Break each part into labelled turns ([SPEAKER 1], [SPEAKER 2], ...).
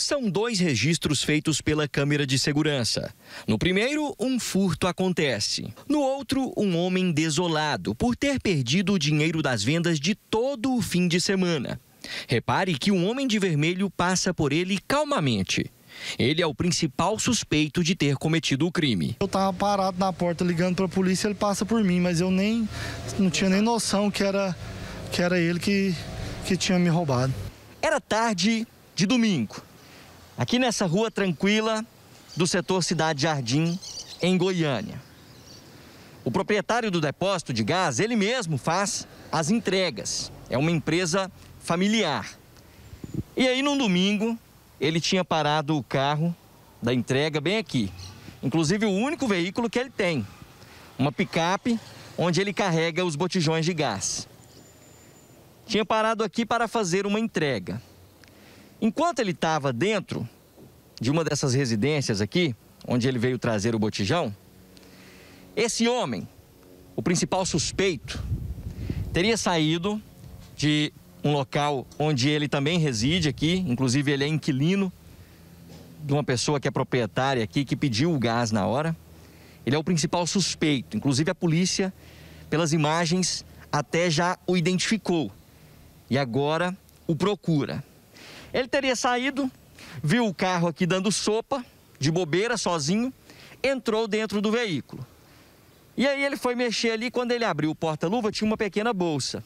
[SPEAKER 1] São dois registros feitos pela câmera de segurança. No primeiro, um furto acontece. No outro, um homem desolado por ter perdido o dinheiro das vendas de todo o fim de semana. Repare que um homem de vermelho passa por ele calmamente. Ele é o principal suspeito de ter cometido o crime.
[SPEAKER 2] Eu estava parado na porta ligando para a polícia, ele passa por mim, mas eu nem não tinha nem noção que era que era ele que que tinha me roubado.
[SPEAKER 1] Era tarde de domingo aqui nessa rua tranquila do setor Cidade Jardim, em Goiânia. O proprietário do depósito de gás, ele mesmo faz as entregas. É uma empresa familiar. E aí, num domingo, ele tinha parado o carro da entrega bem aqui. Inclusive, o único veículo que ele tem. Uma picape onde ele carrega os botijões de gás. Tinha parado aqui para fazer uma entrega. Enquanto ele estava dentro de uma dessas residências aqui, onde ele veio trazer o botijão, esse homem, o principal suspeito, teria saído de um local onde ele também reside aqui, inclusive ele é inquilino de uma pessoa que é proprietária aqui, que pediu o gás na hora. Ele é o principal suspeito, inclusive a polícia, pelas imagens, até já o identificou e agora o procura. Ele teria saído, viu o carro aqui dando sopa, de bobeira, sozinho, entrou dentro do veículo. E aí ele foi mexer ali, quando ele abriu o porta-luva, tinha uma pequena bolsa.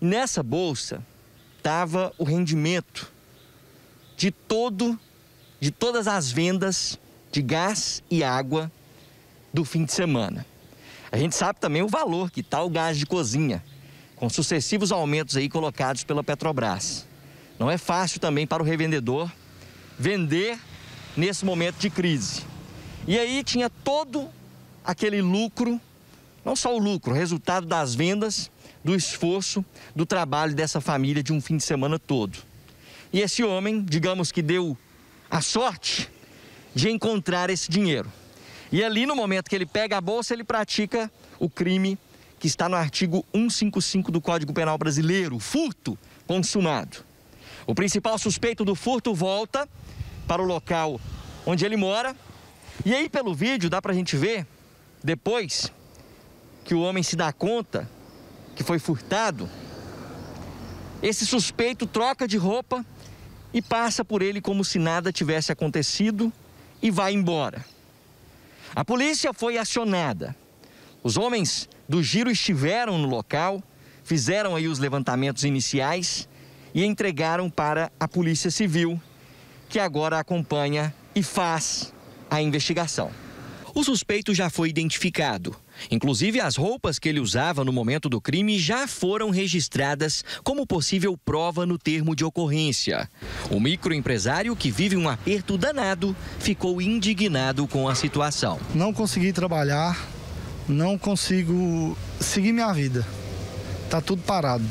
[SPEAKER 1] Nessa bolsa estava o rendimento de todo, de todas as vendas de gás e água do fim de semana. A gente sabe também o valor que está o gás de cozinha, com sucessivos aumentos aí colocados pela Petrobras. Não é fácil também para o revendedor vender nesse momento de crise. E aí tinha todo aquele lucro, não só o lucro, o resultado das vendas, do esforço, do trabalho dessa família de um fim de semana todo. E esse homem, digamos que deu a sorte de encontrar esse dinheiro. E ali no momento que ele pega a bolsa, ele pratica o crime que está no artigo 155 do Código Penal Brasileiro, furto consumado. O principal suspeito do furto volta para o local onde ele mora. E aí, pelo vídeo, dá para a gente ver, depois que o homem se dá conta que foi furtado, esse suspeito troca de roupa e passa por ele como se nada tivesse acontecido e vai embora. A polícia foi acionada. Os homens do giro estiveram no local, fizeram aí os levantamentos iniciais e entregaram para a Polícia Civil, que agora acompanha e faz a investigação. O suspeito já foi identificado. Inclusive, as roupas que ele usava no momento do crime já foram registradas como possível prova no termo de ocorrência. O microempresário, que vive um aperto danado, ficou indignado com a situação.
[SPEAKER 2] Não consegui trabalhar, não consigo seguir minha vida. Tá tudo parado.